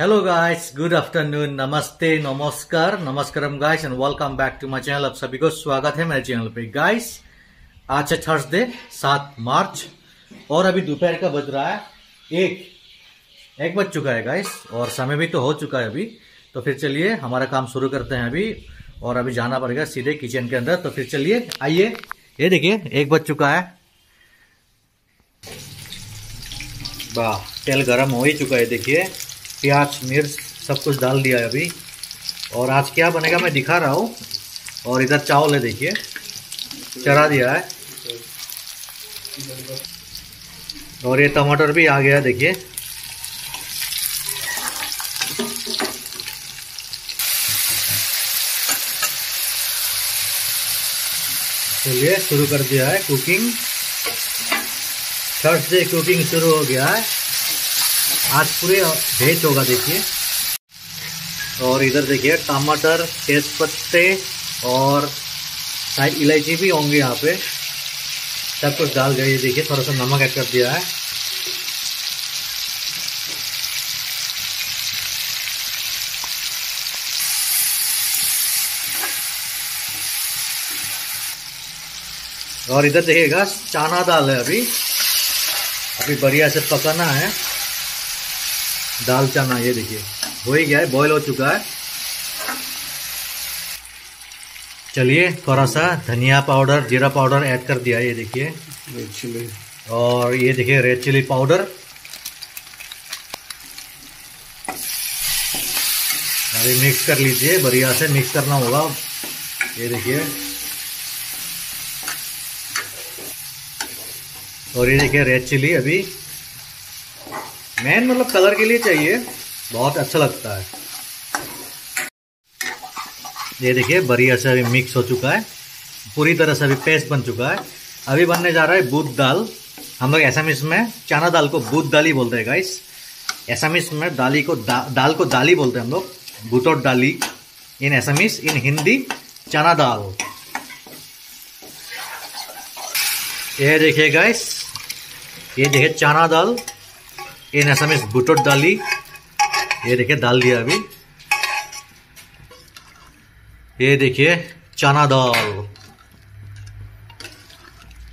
Hello guys, good afternoon, नमस्ते नमस्कार नमस्कारम guys and welcome back to my channel आप सभी को स्वागत है मेरे चैनल पे। गाइस आज है थर्सडे सात मार्च और अभी दोपहर का बज रहा है। एक एक बज चुका है गाइस और समय भी तो हो चुका है अभी। तो फिर चलिए हमारा काम शुरू करते हैं अभी और अभी जाना पड़ेगा सीधे किचन के अंदर। तो फिर चलिए आइए। ये देखिए एक बज चुका है। वाह तेल गर्म हो ही चुका है देखिए। प्याज, मिर्च, सब कुछ डाल दिया है अभी। और आज क्या बनेगा मैं दिखा रहा हूँ। और इधर चावल है, देखिए। चढ़ा दिया है। और ये टमाटर भी आ गया देखिए। चलिए, शुरू कर दिया है कुकिंग थर्सडे कुकिंग शुरू हो गया है। आज पूरे भेज होगा, देखिए। और इधर देखिए, टमाटर तेज पत्ते और शायद इलायची भी होंगे यहाँ पे। सब कुछ डाल गए देखिए थोड़ा सा नमक ऐड कर दिया है। और इधर देखिएगा, चाना दाल है अभी। अभी बढ़िया से पकाना है। दाल चना ये देखिए। हो ही गया है बॉईल हो चुका है। चलिए थोड़ा सा धनिया पाउडर जीरा पाउडर ऐड कर दिया ये देखिए। रेड चिली और ये देखिए रेड चिली पाउडर अभी मिक्स कर लीजिए बढ़िया से मिक्स करना होगा। ये देखिए। और ये देखिए रेड चिली अभी मेन मतलब कलर के लिए चाहिए। बहुत अच्छा लगता है। ये देखिए बढ़िया से अभी मिक्स हो चुका है। पूरी तरह से अभी पेस्ट बन चुका है। अभी बनने जा रहा है बूथ दाल। हम लोग एसामिस में चना दाल को बूथ दाली बोलते हैं गाइस एसामिस में दाली को दा, दाल को दाली बोलते हैं हम लोग। बूटोट दाली। इन एसामिस इन हिंदी चना दाल। ये देखिए गाइस ये देखिए चना दाल। इन एसामिस बूटोट दाली ये देखिए डाल दिया अभी ये देखिए चना दाल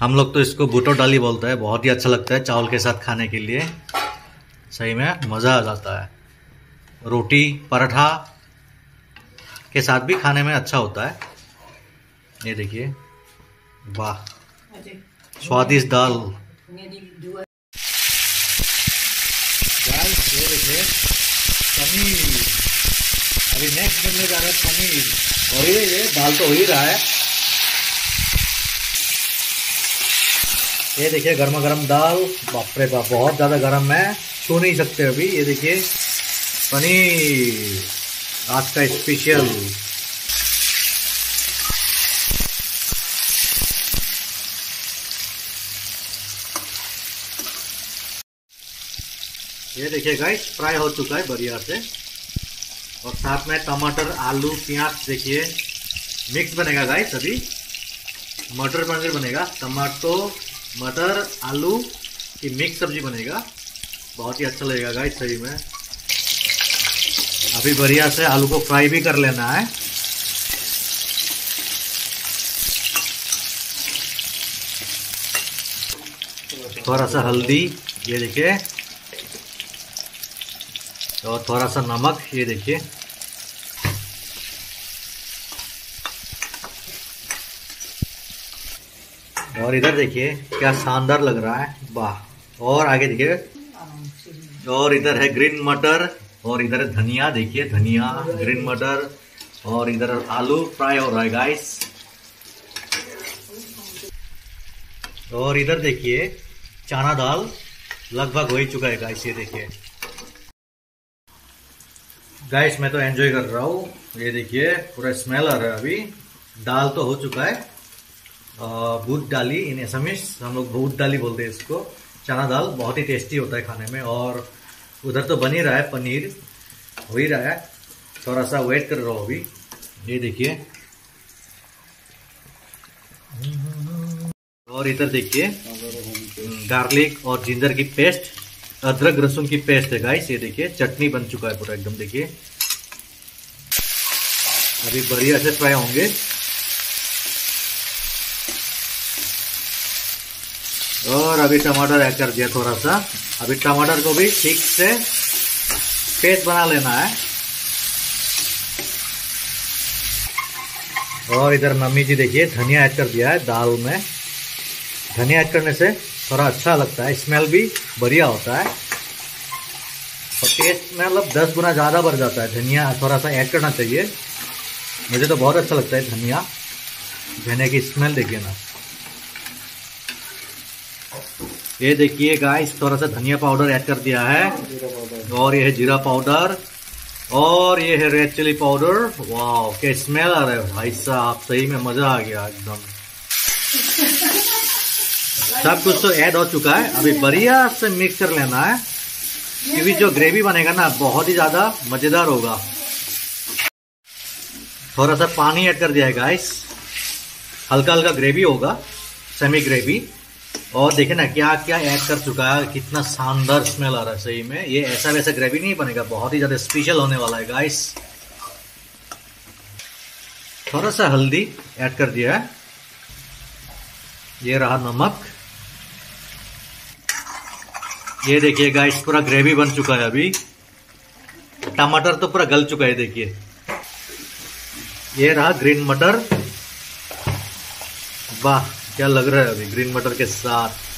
हम लोग तो इसको बूटो डाली बोलते हैं बहुत ही अच्छा लगता है चावल के साथ खाने के लिए। सही में मज़ा आ जाता है। रोटी पराठा के साथ भी खाने में अच्छा होता है। ये देखिए वाह। स्वादिष्ट दाल गाइस ये देखिए पनीर। अभी नेक्स्ट बनने जा रहा है पनीर। और ये ये दाल तो हो ही रहा है। ये देखिए गर्मा गर्म दाल। बाप रे बाप, बहुत ज़्यादा गर्म है। छू नहीं सकते अभी। ये देखिए, पनीर। आज का स्पेशल ये देखिए गाइस फ्राई हो चुका है बढ़िया से। और साथ में टमाटर, आलू, प्याज देखिए मिक्स बनेगा गाइस अभी। मटर पनीर बनेगा। टमाटो, मटर, आलू की मिक्स सब्ज़ी बनेगा। बहुत ही अच्छा लगेगा गाइस सही में। अभी बढ़िया से आलू को फ्राई भी कर लेना है। थोड़ा सा हल्दी, ये देखिए। और थोड़ा सा नमक ये देखिए। और इधर देखिए, क्या शानदार लग रहा है, वाह। और आगे देखिए। और इधर है ग्रीन मटर, और इधर है धनिया, देखिए, धनिया, ग्रीन मटर, और इधर आलू फ्राई हो रहा है गाइस और इधर देखिए, चना दाल लगभग हो ही चुका है गाइस ये देखिए। गाइस मैं तो एंजॉय कर रहा हूँ। ये देखिए पूरा स्मेल आ रहा है अभी। दाल तो हो चुका है। बूट डाली इन एसमिस। हम लोग बूट डाली बोलते हैं इसको। चना दाल बहुत ही टेस्टी होता है खाने में। और उधर तो बन ही रहा है पनीर। हो ही रहा है। थोड़ा सा वेट कर रहा हूँ अभी। ये देखिए। और इधर देखिए। गार्लिक और जिंजर की पेस्ट अदरक लहसुन की पेस्ट है गाइस ये देखिए, चटनी बन चुका है पूरा एकदम, देखिए. अभी बढ़िया से फ्राई होंगे. और अभी टमाटर ऐड कर दिया थोड़ा सा अभी टमाटर को भी ठीक से पेस्ट बना लेना है. और इधर मम्मी जी देखिए, धनिया ऐड कर दिया है दाल में. धनिया ऐड करने से थोड़ा अच्छा लगता है। स्मेल भी बढ़िया होता है। और टेस्ट में मतलब दस गुना ज़्यादा बढ़ जाता है। धनिया थोड़ा सा ऐड करना चाहिए। मुझे तो बहुत अच्छा लगता है धनिया। धनिया की स्मेल देखिए ना। ये देखिए गाइस थोड़ा सा धनिया पाउडर ऐड कर दिया है। और ये है जीरा पाउडर और ये है रेड चिली पाउडर वाह क्या स्मेल आ रहा है भाई साहब। सही में मज़ा आ गया एकदम। सब कुछ तो ऐड हो चुका है। अभी बढ़िया से मिक्स कर लेना है। क्योंकि जो ग्रेवी बनेगा ना, बहुत ही ज़्यादा मज़ेदार होगा। थोड़ा सा पानी ऐड कर दिया है गाइस हल्का हल्का ग्रेवी होगा सेमी ग्रेवी और देखे ना क्या क्या ऐड कर चुका है, कितना शानदार स्मेल आ रहा है, सही में। ये ऐसा वैसा ग्रेवी नहीं बनेगा, बहुत ही ज़्यादा स्पेशल होने वाला है गाइस थोड़ा सा हल्दी ऐड कर दिया है। ये रहा नमक। ये देखिए गाइस पूरा ग्रेवी बन चुका है अभी। टमाटर तो पूरा गल चुका है, देखिए। ये रहा ग्रीन मटर। वाह, क्या लग रहा है अभी ग्रीन मटर के साथ।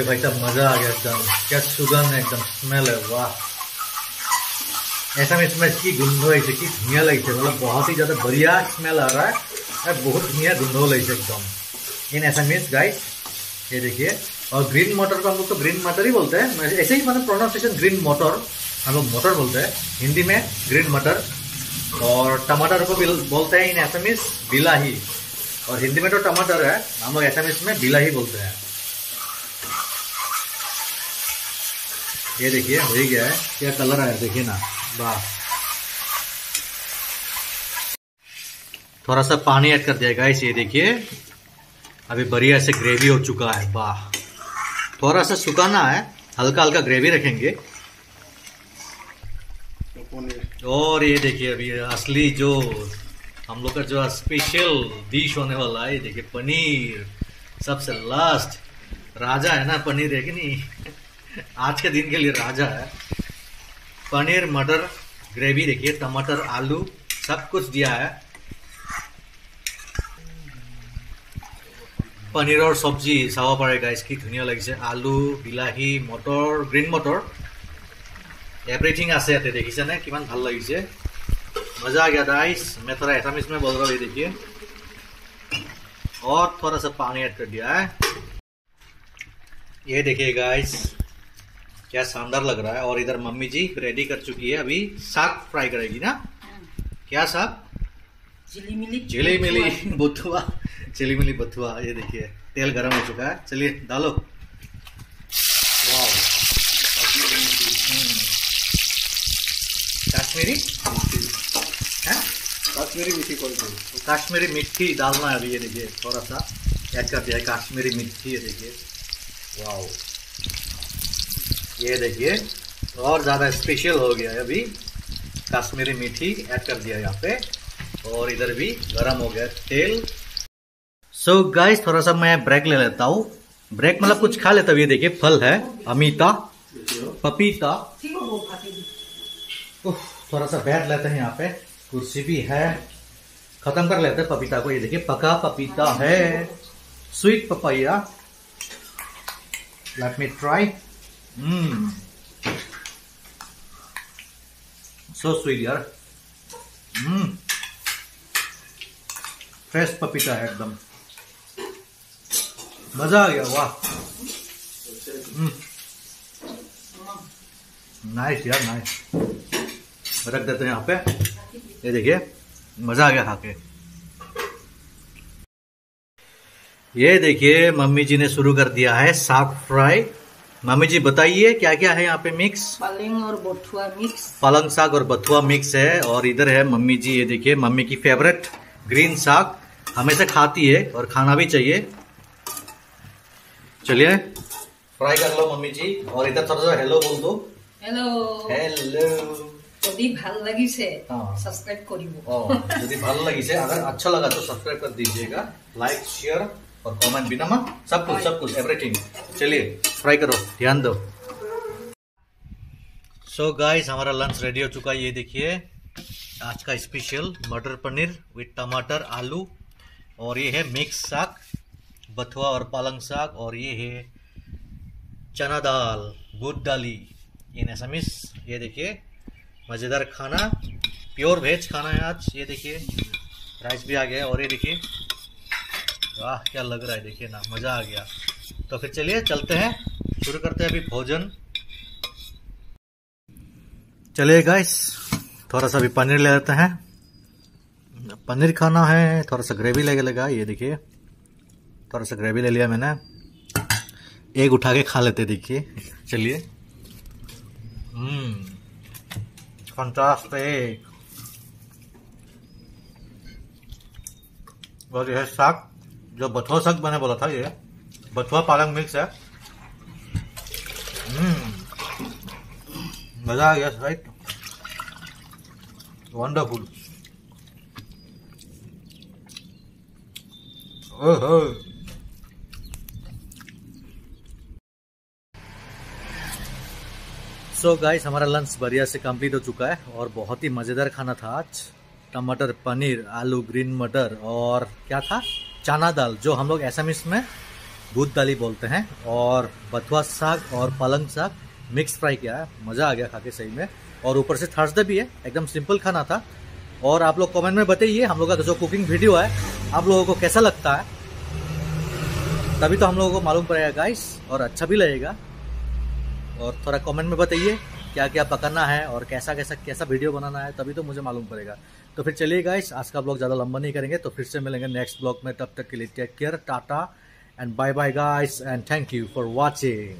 होए भाई साहब मज़ा आ गया एकदम। क्या सुगंध है, एकदम स्मेल है, वाह। ऐसा में इसमें इसकी गुंधो ऐसे की धुनिया लगी थे मतलब बहुत ही ज़्यादा बढ़िया स्मेल आ रहा है। बहुत धुनिया गुंधो लगी थे एकदम। इन ऐसा मीन्स गाइस ये देखिए। और ग्रीन मटर को हम लोग तो ग्रीन मटर ही बोलते हैं। ऐसे ही मतलब प्रोनाउंसिएशन ग्रीन मटर हम लोग मटर बोलते हैं। हिंदी में ग्रीन मटर और टमाटर को बोलते हैं इन एसएमएस बिलाही। और हिंदी में तो टमाटर है, हम लोग एसएमएस में बिलाही बोलते हैं। ये देखिए, हो ही गया है। क्या कलर आया? देखिए ना। वाह। थोड़ा सा पानी ऐड कर दिया गाइस ये देखिए। अभी बढ़िया से ग्रेवी हो चुका है, वाह। थोड़ा सा सुखाना है हल्का हल्का ग्रेवी रखेंगे। और ये देखिए, अभी असली जो हम लोग का जो स्पेशल डिश होने वाला है, ये देखिए, पनीर। सबसे लास्ट राजा है ना, पनीर है कि नहीं? आज के दिन के लिए राजा है पनीर मटर ग्रेवी देखिए टमाटर आलू सब कुछ दिया है পনীৰৰ চব্জি চাব পাৰে গাইজ কি ধুনীয়া লাগিছে আলু বিলাহী মটৰ গ্ৰীণ মটৰ এভৰিথিং আছে ইয়াতে দেখিছেনে কিমান ভাল লাগিছে मजा आ गया गाइस मैं थोड़ा एसामिस में बोल रहा हूँ ये देखिए और थोड़ा सा पानी ऐड कर दिया है ये देखिए गाइस क्या शानदार लग रहा है। और इधर मम्मी जी रेडी कर चुकी है। अभी साग फ्राई करेगी ना? क्या साग? चिली मिली चिली मिली बुथुआ। चिली मिली बथुआ ये देखिए तेल गर्म हो चुका है। चलिए डालो। काश्मीरी? काश्मीरी मीठी कौन काश्मीरी मिट्टी डालना है अभी ये देखिए थोड़ा सा। ऐड कर दिया है काश्मीरी मिट्टी ये देखिए। वाओ। ये देखिए, और ज़्यादा स्पेशल हो गया है अभी। काश्मीरी मीठी ऐड कर दिया यहाँ पे, और इधर भी गरम हो गया तेल। सो so गाइस थोड़ा सा मैं ब्रेक ले लेता हूँ। ब्रेक मतलब कुछ खा लेता हूँ। ये देखिए, फल है, अमीता, पपीता। थोड़ा सा बैठ लेते हैं यहाँ पे। कुर्सी भी है। खत्म कर लेते हैं पपीता को। ये देखिए, पका पपीता है। Sweet papaya let me try hmm so sweet यार हम्म फ्रेश पपीता है एकदम मज़ा आ गया वाह नाइस यार नाइस रख देते हैं यहाँ पे ये देखिए मज़ा आ गया खा के ये देखिए मम्मी जी ने शुरू कर दिया है साग फ्राई मामी जी बताइए क्या क्या है यहाँ पे मिक्स पालंग और बथुआ मिक्स पालंग साग और बथुआ मिक्स है और इधर है मम्मी जी ये देखिए मम्मी की फेवरेट ग्रीन साग हमेशा खाती है और खाना भी चाहिए चलिए फ्राई कर लो मम्मी जी और इधर थोड़ा सा हेलो बोल दो হেল্ল' हेलो যদি ভাল লাগিছে हाँ। ছাবস্ক্ৰাইব কৰিব यदि भालो लगी से अगर अच्छा लगा तो सब्सक्राइब कर दीजिएगा लाइक शेयर और कमेंट बिना मा सब कुछ सब कुछ एवरीथिंग चलिए फ्राई करो ध्यान दो सो so गाइस हमारा लंच रेडी हो चुका है ये देखिए आज का स्पेशल मटर पनीर विथ टमाटर आलू और ये है मिक्स साग बथुआ और पालंग साग और ये है चना दाल बुट दाली इन असमिस ये देखिए मज़ेदार खाना प्योर वेज खाना है आज ये देखिए राइस भी आ गया और ये देखिए वाह, क्या लग रहा है, देखिए ना, मज़ा आ गया। तो फिर चलिए, चलते हैं। शुरू करते हैं अभी भोजन। चलिए गाइस थोड़ा सा अभी पनीर ले लेते हैं। पनीर खाना है, थोड़ा सा ग्रेवी लगे लगा, ये देखिए। थोड़ा सा ग्रेवी ले लिया मैंने। एक उठा के खा लेते, देखिए। चलिए। हम्म फंटास्टिक और यह साग। जो बथुआ साग मैंने बोला था ये, बथुआ पालक मिक्स है। हम्म। मज़ा आ गया राइट वंडरफुल सो गाइस हमारा लंच बढ़िया से कंप्लीट हो चुका है और बहुत ही मज़ेदार खाना था आज। टमाटर पनीर, आलू ग्रीन मटर और क्या था? चना दाल, जो हम लोग एसामिस में भूत दाली बोलते हैं, और बथुआ साग और पलंग साग मिक्स फ्राई किया है। मज़ा आ गया खा के सही में। और ऊपर से थर्सडे भी है, एकदम सिंपल खाना था। और आप लोग कमेंट में बताइए, हम लोग का जो कुकिंग वीडियो है, आप लोगों को कैसा लगता है? तभी तो हम लोगों को मालूम पड़ेगा गाइस और अच्छा भी लगेगा। और थोड़ा कमेंट में बताइए क्या क्या पकाना है और कैसा कैसा कैसा वीडियो बनाना है, तभी तो मुझे मालूम पड़ेगा। तो फिर चलिए गाइस आज का ब्लॉग ज़्यादा लंबा नहीं करेंगे तो फिर से मिलेंगे नेक्स्ट ब्लॉग में, तब तक के लिए take care tata and bye bye guys and thank you for watching